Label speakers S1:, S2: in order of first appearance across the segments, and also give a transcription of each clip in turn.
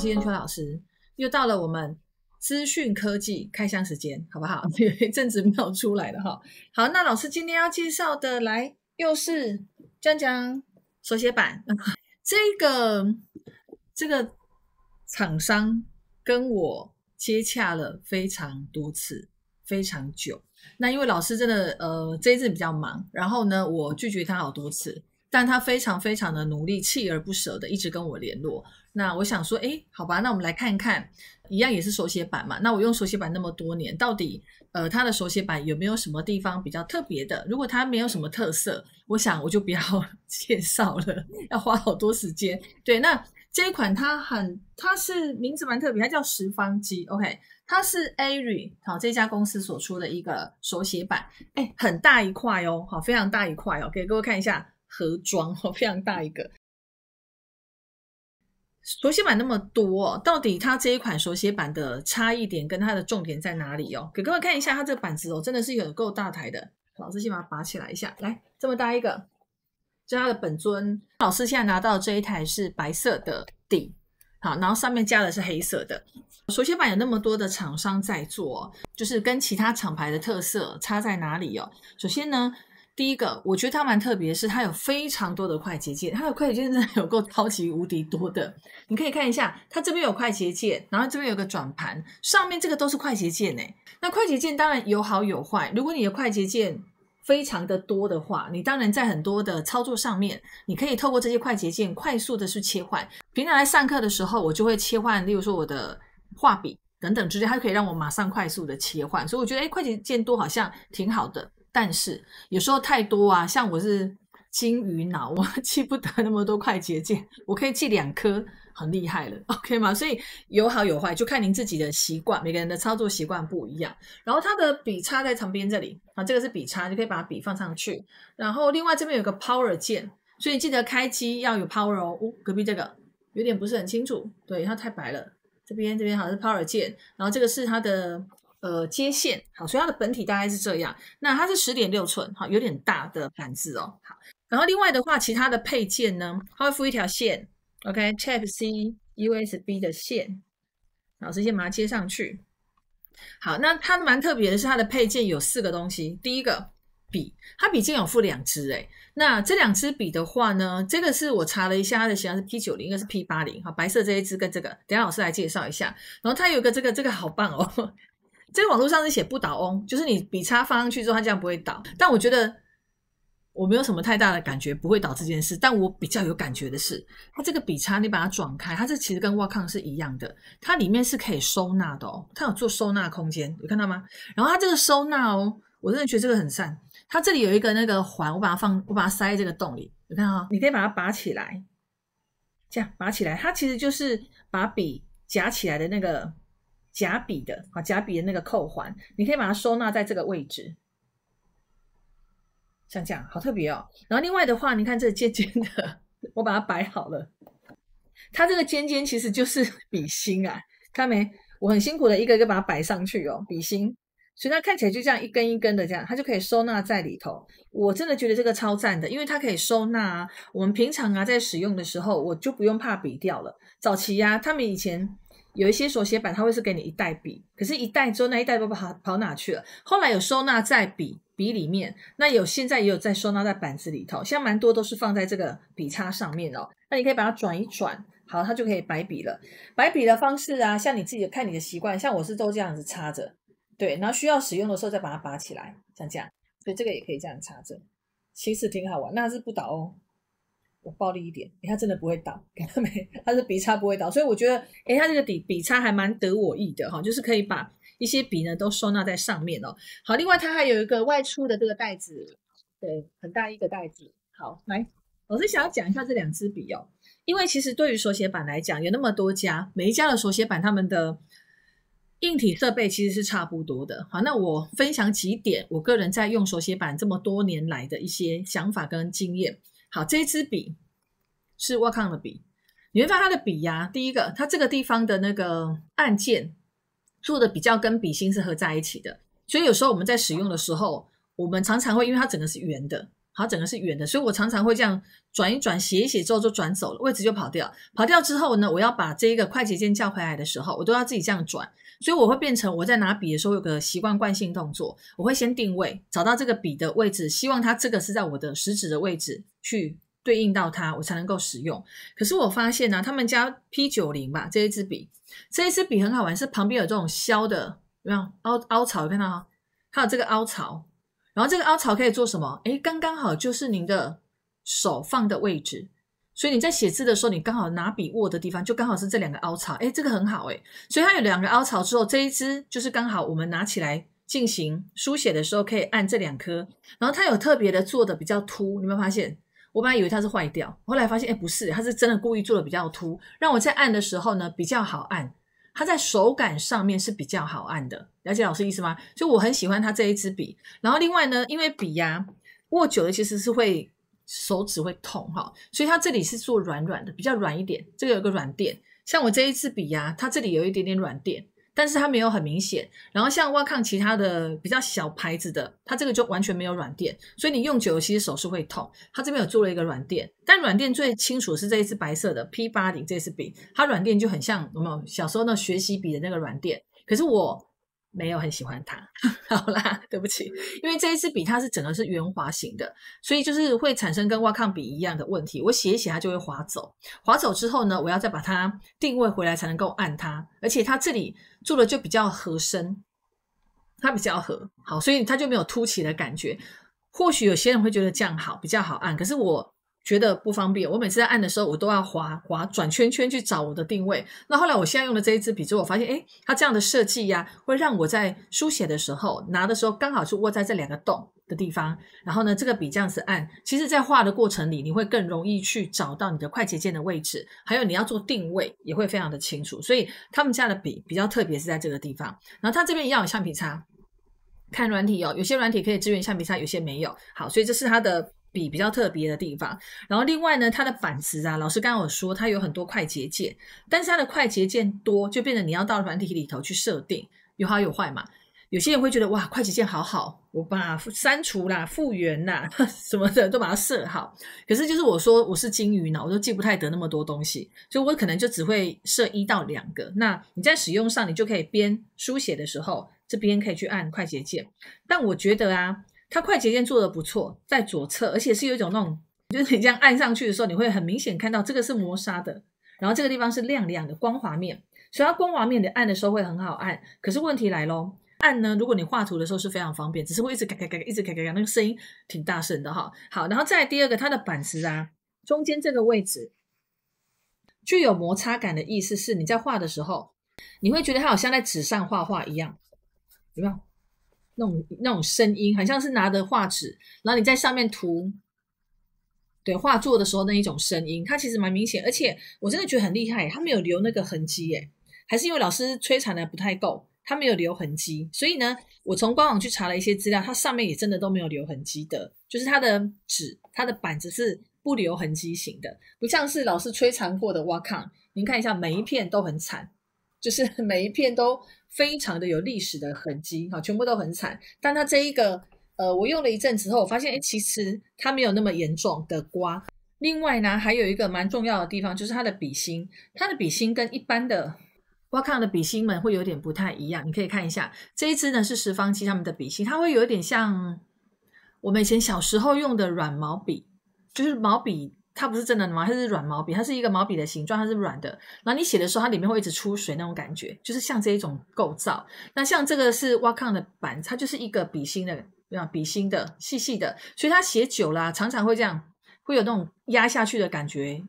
S1: 是燕秋老师，又到了我们资讯科技开箱时间，好不好？有一阵子没有出来了哈。好，那老师今天要介绍的来又是讲讲手写板。这个这个厂商跟我接洽了非常多次，非常久。那因为老师真的呃这一阵比较忙，然后呢我拒绝他好多次。但他非常非常的努力，锲而不舍的一直跟我联络。那我想说，哎，好吧，那我们来看看，一样也是手写板嘛。那我用手写板那么多年，到底呃，它的手写板有没有什么地方比较特别的？如果它没有什么特色，我想我就不要 介绍了，要花好多时间。对，那这一款它很，它是名字蛮特别，它叫十方机。OK，它是 Ari 好这家公司所出的一个手写板，哎，很大一块哦，好，非常大一块哦，给各位看一下。盒装哦，非常大一个手写板那么多，到底它这一款手写板的差异点跟它的重点在哪里哦？给各位看一下，它这个板子哦，真的是有够大台的。老师先把它拔起来一下，来这么大一个，这是它的本尊。老师现在拿到这一台是白色的底，好，然后上面加的是黑色的。手写板有那么多的厂商在做，就是跟其他厂牌的特色差在哪里哦？首先呢。第一个，我觉得它蛮特别，是它有非常多的快捷键，它的快捷键真的有够超级无敌多的。你可以看一下，它这边有快捷键，然后这边有个转盘，上面这个都是快捷键诶。那快捷键当然有好有坏，如果你的快捷键非常的多的话，你当然在很多的操作上面，你可以透过这些快捷键快速的去切换。平常来上课的时候，我就会切换，例如说我的画笔等等之类，它可以让我马上快速的切换。所以我觉得，哎，快捷键多好像挺好的。但是有时候太多啊，像我是金鱼脑，我 记不得那么多快捷键，我可以记两颗，很厉害了，OK 吗？所以有好有坏，就看您自己的习惯，每个人的操作习惯不一样。然后它的笔插在旁边这里，啊，这个是笔插，就可以把笔放上去。然后另外这边有个 Power 键，所以记得开机要有 Power 哦。哦，隔壁这个有点不是很清楚，对，它太白了。这边这边好像是 Power 键，然后这个是它的。呃，接线好，所以它的本体大概是这样。那它是十点六寸，好，有点大的板子哦。好，然后另外的话，其他的配件呢，它会附一条线，OK，Type C USB 的线。老师先把它接上去。好，那它蛮特别的是，它的配件有四个东西。第一个笔，它笔竟有附两支，诶那这两支笔的话呢，这个是我查了一下，它的型号是 P 九零，一个是 P 八零，哈，白色这一支跟这个，等下老师来介绍一下。然后它有个这个，这个好棒哦。这个网络上是写不倒翁，就是你笔插放上去之后，它这样不会倒。但我觉得我没有什么太大的感觉，不会倒这件事。但我比较有感觉的是，它这个笔插你把它转开，它这其实跟挖抗是一样的，它里面是可以收纳的哦，它有做收纳空间，有看到吗？然后它这个收纳哦，我真的觉得这个很赞。它这里有一个那个环，我把它放，我把它塞在这个洞里，你看哈，你可以把它拔起来，这样拔起来，它其实就是把笔夹起来的那个。夹笔的啊，夹笔的那个扣环，你可以把它收纳在这个位置，像这样，好特别哦。然后另外的话，你看这尖尖的，我把它摆好了，它这个尖尖其实就是笔芯啊，看到没？我很辛苦的一个一个把它摆上去哦，笔芯，所以它看起来就这样一根一根的这样，它就可以收纳在里头。我真的觉得这个超赞的，因为它可以收纳啊。我们平常啊在使用的时候，我就不用怕笔掉了。早期呀，他们以前。有一些手写板，它会是给你一袋笔，可是，一袋之后那一袋都跑跑哪去了？后来有收纳在笔笔里面，那有现在也有在收纳在板子里头，现在蛮多都是放在这个笔插上面哦。那你可以把它转一转，好，它就可以摆笔了。摆笔的方式啊，像你自己看你的习惯，像我是都这样子插着，对，然后需要使用的时候再把它拔起来，像这样，所以这个也可以这样插着，其实挺好玩，那是不倒哦。我暴力一点，它真的不会倒，看到没？它是笔插不会倒，所以我觉得，哎，它这个笔笔插还蛮得我意的哈，就是可以把一些笔呢都收纳在上面哦。好，另外它还有一个外出的这个袋子，对，很大一个袋子。好，来，老师想要讲一下这两支笔哦，因为其实对于手写板来讲，有那么多家，每一家的手写板他们的硬体设备其实是差不多的。好，那我分享几点我个人在用手写板这么多年来的一些想法跟经验。好，这支笔是沃康的笔，你会发现它的笔呀，第一个，它这个地方的那个按键做的比较跟笔芯是合在一起的，所以有时候我们在使用的时候，我们常常会因为它整个是圆的，好，整个是圆的，所以我常常会这样转一转，写一写之后就转走了，位置就跑掉。跑掉之后呢，我要把这一个快捷键叫回来的时候，我都要自己这样转，所以我会变成我在拿笔的时候有个习惯惯性动作，我会先定位，找到这个笔的位置，希望它这个是在我的食指的位置去对应到它，我才能够使用。可是我发现呢，他们家 P 九零吧这一支笔，这一支笔很好玩，是旁边有这种削的，有没有凹凹槽？有看到吗？它有这个凹槽。然后这个凹槽可以做什么？诶，刚刚好就是您的手放的位置，所以你在写字的时候，你刚好拿笔握的地方就刚好是这两个凹槽。诶，这个很好诶，所以它有两个凹槽之后，这一支就是刚好我们拿起来进行书写的时候可以按这两颗。然后它有特别的做的比较凸，你有没有发现？我本来以为它是坏掉，后来发现诶不是，它是真的故意做的比较凸，让我在按的时候呢比较好按。它在手感上面是比较好按的，了解老师意思吗？就我很喜欢它这一支笔。然后另外呢，因为笔呀握久了其实是会手指会痛哈，所以它这里是做软软的，比较软一点。这个有个软垫，像我这一支笔呀，它这里有一点点软垫。但是它没有很明显，然后像挖抗其他的比较小牌子的，它这个就完全没有软垫，所以你用久了其实手是会痛。它这边有做了一个软垫，但软垫最清楚是这一支白色的 P 八零这支笔，它软垫就很像有没有小时候那学习笔的那个软垫，可是我。没有很喜欢它，好啦，对不起，因为这一支笔它是整个是圆滑型的，所以就是会产生跟挖抗笔一样的问题。我写一写它就会滑走，滑走之后呢，我要再把它定位回来才能够按它，而且它这里做的就比较合身，它比较合，好，所以它就没有凸起的感觉。或许有些人会觉得这样好，比较好按，可是我。觉得不方便，我每次在按的时候，我都要滑滑转圈圈去找我的定位。那后来我现在用的这一支笔之后，我发现，哎，它这样的设计呀，会让我在书写的时候拿的时候，刚好是握在这两个洞的地方。然后呢，这个笔这样子按，其实在画的过程里，你会更容易去找到你的快捷键的位置，还有你要做定位也会非常的清楚。所以他们家的笔比较特别是在这个地方。然后它这边一样有橡皮擦，看软体哦，有些软体可以支援橡皮擦，有些没有。好，所以这是它的。笔比较特别的地方，然后另外呢，它的板子啊，老师刚刚有说它有很多快捷键，但是它的快捷键多，就变成你要到软体里头去设定，有好有坏嘛。有些人会觉得哇，快捷键好好，我把删除啦、复原啦 什么的都把它设好。可是就是我说我是金鱼脑，我都记不太得那么多东西，所以我可能就只会设一到两个。那你在使用上，你就可以边书写的时候，这边可以去按快捷键。但我觉得啊。它快捷键做的不错，在左侧，而且是有一种那种，就是你这样按上去的时候，你会很明显看到这个是磨砂的，然后这个地方是亮亮的光滑面，所以它光滑面你按的时候会很好按。可是问题来喽，按呢，如果你画图的时候是非常方便，只是会一直嘎嘎嘎，一直嘎嘎嘎，那个声音挺大声的哈。好，然后再第二个，它的板子啊，中间这个位置具有摩擦感的意思是，你在画的时候，你会觉得它好像在纸上画画一样，有没有？那种那种声音，很像是拿着画纸，然后你在上面涂，对画作的时候那一种声音，它其实蛮明显，而且我真的觉得很厉害，它没有留那个痕迹，耶还是因为老师摧残的不太够，它没有留痕迹，所以呢，我从官网去查了一些资料，它上面也真的都没有留痕迹的，就是它的纸，它的板子是不留痕迹型的，不像是老师摧残过的瓦康，您看一下，每一片都很惨，就是 每一片都。非常的有历史的痕迹，哈，全部都很惨。但它这一个，呃，我用了一阵之后，我发现，哎，其实它没有那么严重的刮。另外呢，还有一个蛮重要的地方，就是它的笔芯，它的笔芯跟一般的挖康的笔芯们会有点不太一样。你可以看一下，这一支呢是十方机他们的笔芯，它会有一点像我们以前小时候用的软毛笔，就是毛笔。它不是真的毛，它是软毛笔，它是一个毛笔的形状，它是软的。然后你写的时候，它里面会一直出水那种感觉，就是像这一种构造。那像这个是 Wacom 的板，它就是一个笔芯的，啊笔芯的细细的，所以它写久了常常会这样，会有那种压下去的感觉。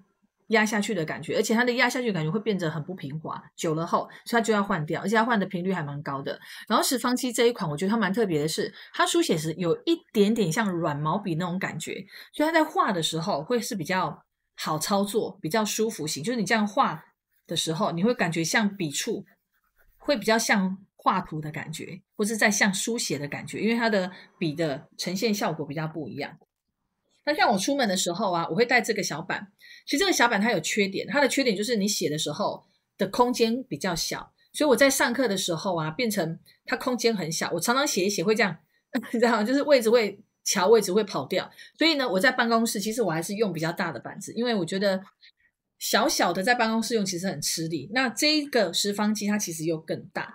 S1: 压下去的感觉，而且它的压下去感觉会变得很不平滑，久了后，所以它就要换掉，而且它换的频率还蛮高的。然后十方七这一款，我觉得它蛮特别的是，它书写时有一点点像软毛笔那种感觉，所以它在画的时候会是比较好操作、比较舒服型。就是你这样画的时候，你会感觉像笔触会比较像画图的感觉，或是在像书写的感觉，因为它的笔的呈现效果比较不一样。那像我出门的时候啊，我会带这个小板。其实这个小板它有缺点，它的缺点就是你写的时候的空间比较小，所以我在上课的时候啊，变成它空间很小。我常常写一写会这样，你知道吗？就是位置会桥位置会跑掉。所以呢，我在办公室其实我还是用比较大的板子，因为我觉得小小的在办公室用其实很吃力。那这一个十方机它其实又更大。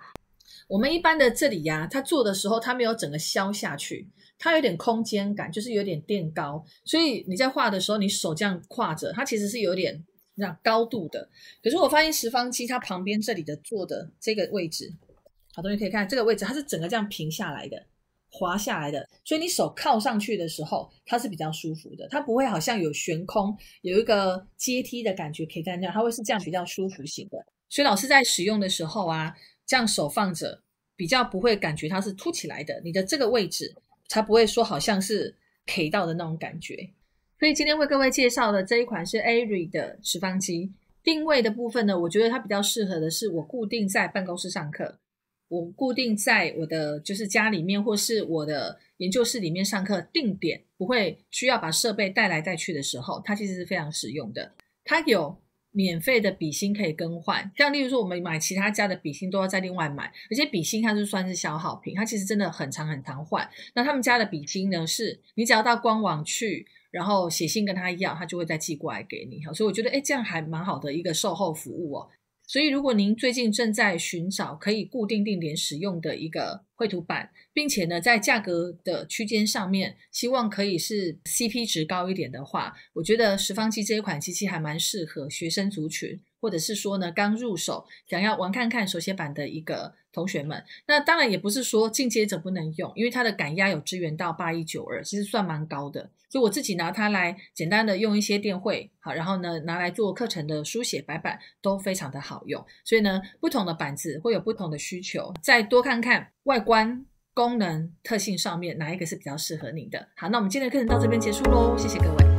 S1: 我们一般的这里呀，它做的时候它没有整个削下去，它有点空间感，就是有点垫高。所以你在画的时候，你手这样挎着，它其实是有点那高度的。可是我发现十方机它旁边这里的做的这个位置。好，同学可以看这个位置，它是整个这样平下来的，滑下来的，所以你手靠上去的时候，它是比较舒服的，它不会好像有悬空，有一个阶梯的感觉可以看到，它会是这样比较舒服型的。所以老师在使用的时候啊，这样手放着，比较不会感觉它是凸起来的，你的这个位置才不会说好像是 K 到的那种感觉。所以今天为各位介绍的这一款是 Ari 的十方机，定位的部分呢，我觉得它比较适合的是我固定在办公室上课。我固定在我的就是家里面，或是我的研究室里面上课定点，不会需要把设备带来带去的时候，它其实是非常实用的。它有免费的笔芯可以更换，像例如说我们买其他家的笔芯都要再另外买，而且笔芯它是算是消耗品，它其实真的很长很长换。那他们家的笔芯呢，是你只要到官网去，然后写信跟他要，他就会再寄过来给你。所以我觉得，哎，这样还蛮好的一个售后服务哦。所以，如果您最近正在寻找可以固定定点使用的一个绘图板，并且呢，在价格的区间上面，希望可以是 CP 值高一点的话，我觉得十方机这一款机器还蛮适合学生族群，或者是说呢，刚入手想要玩看看手写板的一个。同学们，那当然也不是说进阶者不能用，因为它的感压有支援到八一九二，其实算蛮高的。就我自己拿它来简单的用一些电绘，好，然后呢拿来做课程的书写白板都非常的好用。所以呢，不同的板子会有不同的需求，再多看看外观、功能、特性上面哪一个是比较适合你的。好，那我们今天的课程到这边结束喽，谢谢各位。